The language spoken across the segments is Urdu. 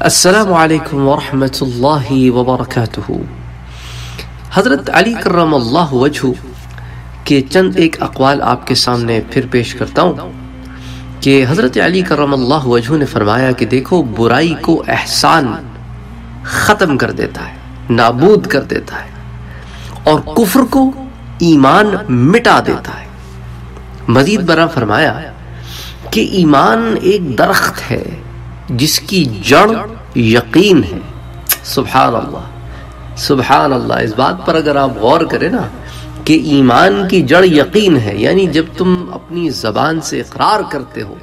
السلام علیکم ورحمۃ اللہ وبرکاتہ حضرت علی کرم اللہ وجہ کے چند ایک اقوال آپ کے سامنے پھر پیش کرتا ہوں کہ حضرت علی کرم اللہ وجہ نے فرمایا کہ دیکھو، برائی کو احسان ختم کر دیتا ہے، نابود کر دیتا ہے اور کفر کو ایمان مٹا دیتا ہے۔ مزید برا فرمایا کہ ایمان ایک درخت ہے۔ جس کی جڑ یقین ہے۔ سبحان اللہ سبحان اللہ اس بات پر اگر آپ غور کریں نا کہ ایمان کی جڑ یقین ہے یعنی جب تم اپنی زبان سے اقرار کرتے ہو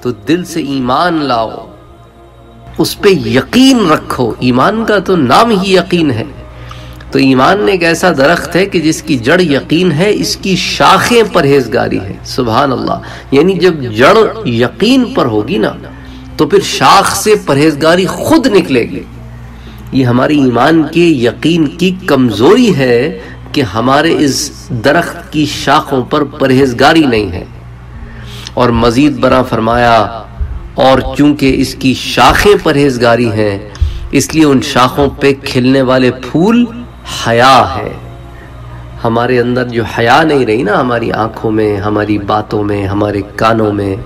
تو دل سے ایمان لاؤ، اس پہ یقین رکھو۔ ایمان کا تو نام ہی یقین ہے۔ تو ایمان ایک ایسا درخت ہے کہ جس کی جڑ یقین ہے، اس کی شاخیں پرہیزگاری ہے۔ سبحان اللہ یعنی جب جڑ یقین پر ہوگی نا تو پھر شاخ سے پرہیزگاری خود نکلے گی۔ یہ ہماری ایمان کے یقین کی کمزوری ہے کہ ہمارے اس درخت کی شاخوں پر پرہیزگاری نہیں ہے۔ اور مزید برا فرمایا، اور چونکہ اس کی شاخیں پرہیزگاری ہیں، اس لیے ان شاخوں پہ کھلنے والے پھول حیا ہے ہمارے اندر جو حیا نہیں رہی نا، ہماری آنکھوں میں، ہماری باتوں میں، ہمارے کانوں میں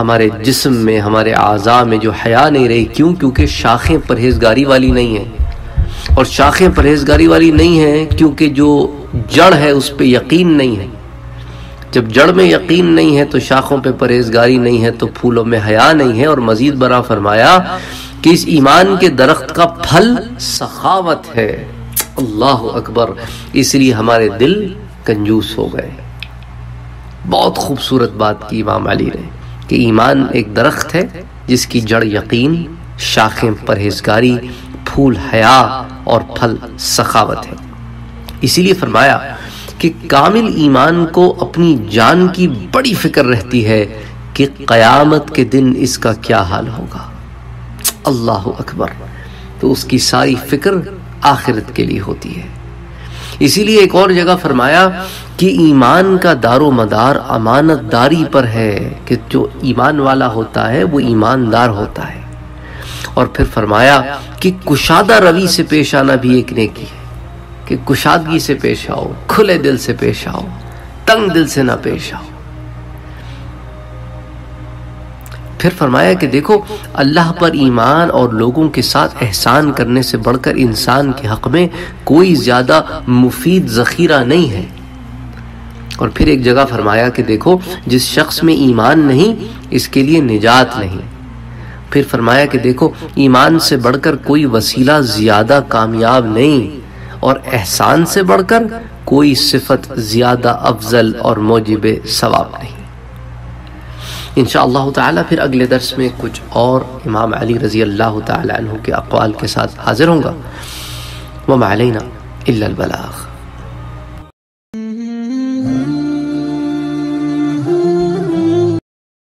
ہمارے جسم میں، ہمارے اعضاء میں جو حیا نہیں رہی، کیوں؟ کیونکہ شاخیں پرہیزگاری والی نہیں ہیں۔ اور شاخیں پرہیزگاری والی نہیں ہیں کیونکہ جو جڑ ہے، اس پہ یقین نہیں ہے۔ جب جڑ میں یقین نہیں ہے تو شاخوں پہ پرہیزگاری نہیں ہے، تو پھولوں میں حیا نہیں ہے۔ اور مزید برا فرمایا کہ اس ایمان کے درخت کا پھل سخاوت ہے۔ اللہ اکبر، اس لیے ہمارے دل کنجوس ہو گئے۔ بہت خوبصورت بات کی امام علی نے۔ کہ ایمان ایک درخت ہے جس کی جڑ یقین، شاخیں پرہیزگاری، پھول حیا اور پھل سخاوت ہے۔ اسی لیے فرمایا کہ کامل ایمان کو اپنی جان کی بڑی فکر رہتی ہے کہ قیامت کے دن اس کا کیا حال ہوگا۔ اللہ اکبر، تو اس کی ساری فکر آخرت کے لیے ہوتی ہے۔ اسی لیے ایک اور جگہ فرمایا کہ ایمان کا دار و مدار امانت داری پر ہے کہ جو ایمان والا ہوتا ہے وہ ایماندار ہوتا ہے۔ اور پھر فرمایا کہ کشادہ روی سے پیش آنا بھی ایک نیکی ہے۔ کہ کشادگی سے پیش آؤ، کھلے دل سے پیش آؤ، تنگ دل سے نہ پیش آؤ۔ پھر فرمایا کہ دیکھو، اللہ پر ایمان اور لوگوں کے ساتھ احسان کرنے سے بڑھ کر انسان کے حق میں کوئی زیادہ مفید ذخیرہ نہیں ہے۔ اور پھر ایک جگہ فرمایا کہ دیکھو، جس شخص میں ایمان نہیں، اس کے لیے نجات نہیں۔ پھر فرمایا کہ دیکھو، ایمان سے بڑھ کر کوئی وسیلہ زیادہ کامیاب نہیں، اور احسان سے بڑھ کر کوئی صفت زیادہ افضل اور موجب ثواب نہیں۔ انشاءاللہ تعالی پھر اگلے درس میں کچھ اور امام علی رضی اللہ تعالی عنہ کے اقوال کے ساتھ حاضر ہوں گا۔ وما علینا الا البلاغ۔